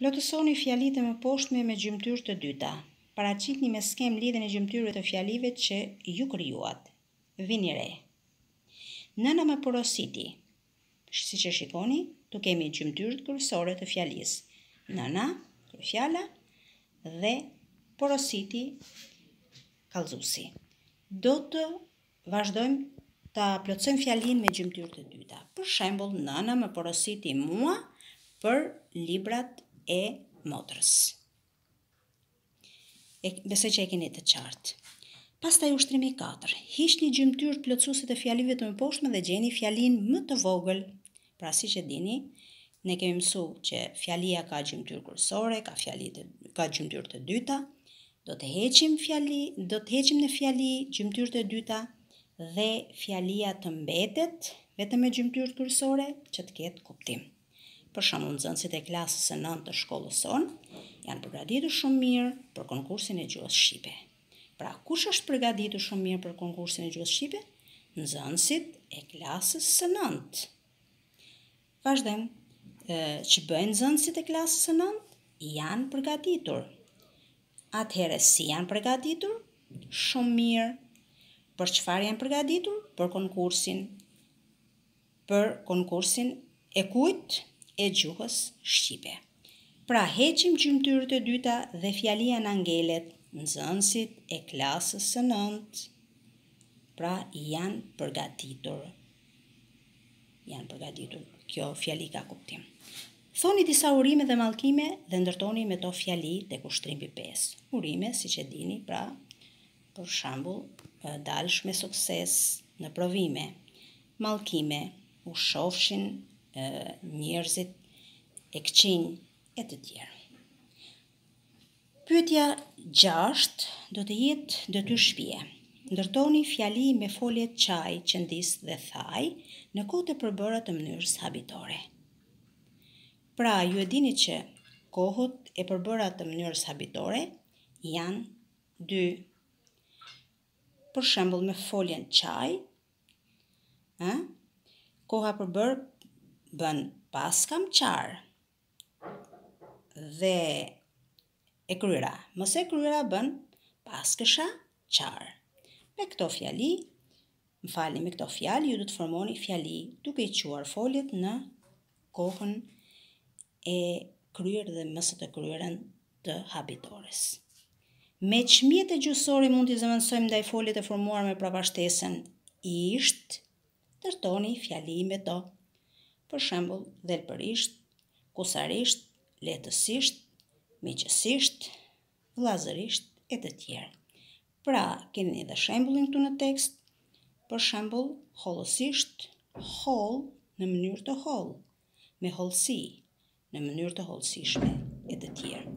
Plotësoni fjalitë e mëposhtme me gjymtyrë të dyta. Paraqitni me skemë lidhjen e gjymtyrëve të fjalive që ju krijuat. Vini re. Nëna më porositi. Siç e shikoni, këtu kemi gjymtyrët kryesore të fjalisë. Nëna, kryefjala, dhe porositi, kallëzuesi. Do të Vazhdojmë ta plotësojmë fjalinë me gjymtyrë të dyta. Për shembull, nëna më porositi mua për librat e motrës. E, besoj që e keni të qartë. Pastaj ushtrimi 4. Hiqni gjymtyrë plotësuese të fjalive të mëposhtme dhe gjeni fjalinë më të vogël Pra siç e dini, ne kemi mësu që fjalia ka gjymtyrë kryesore, ka fjali të, ka gjymtyrë të dyta, do të heqim fjali, do të heqim në fjali gjymtyrë të dyta dhe fjalia të mbetet vetëm me gjymtyrë kryesore që të ketë kuptim. Për shembull, nxënësit e klasës së 9 të shkollës sonë janë përgatitur shumë mirë për konkursin e gjuhës shqipe. Pra, kush është përgatitur shumë mirë për konkursin e gjuhës shqipe? Nxënësit e klasës së nëntë. Vazhdojmë. Ç'bëjnë nxënësit e klasës së nëntë? Janë përgatitur. Atëherë si janë përgatitur? Shumë mirë. Për çfarë janë përgatitur? Për konkursin. për konkursin e kujt e gjuhës shqipe. Pra heqim gjymtyrët e dyta dhe fjalia na ngelet nxënësit e klasës së nëntë pra janë përgatitur. Janë përgatitur. Kjo fjali ka kuptim. Thoni disa urime dhe mallkime dhe ndërtoni me to fjali tek ushtrimi 5. Urime, siç e dini, pra për shembull, dalsh me sukses në provime, mallkime, u shofshin njerëzit e këqinj e të tjerë. Pyetja 6 do të jetë detyrë shtëpie. Ndërtoni fjali me folje çaj, qëndis dhe thaj në kohët e përbëra të mënyrës habitore. Pra, ju e dini që kohët e përbëra të mënyrës habitore janë 2 për shembull me foljen çaj, ë? Koha e përbërë bën paskam çar. Dhe e kryra, më se e kryra bën paskësha çar. Me këto fjali, më falni, me këto fjalë ju do të formoni fjali duke i çuar foljet në kohën e kryer dhe më së të kryerën të habitores. Me ç'mjete gjuhësore mund t'i zëvendësojmë ndajfoljet e formuar me prapashtesën isht, ndërtoni fjali me to. Për shembull, dhelpërisht, kusarisht, lehtësisht, miqësisht, vëllazërisht e të tjerë. Pra, keni edhe shembullin këtu në tekst, për shembull, hollësisht, hollë, në mënyrë të hollë. me hollësi, në mënyrë të hollësishme e të tjerë.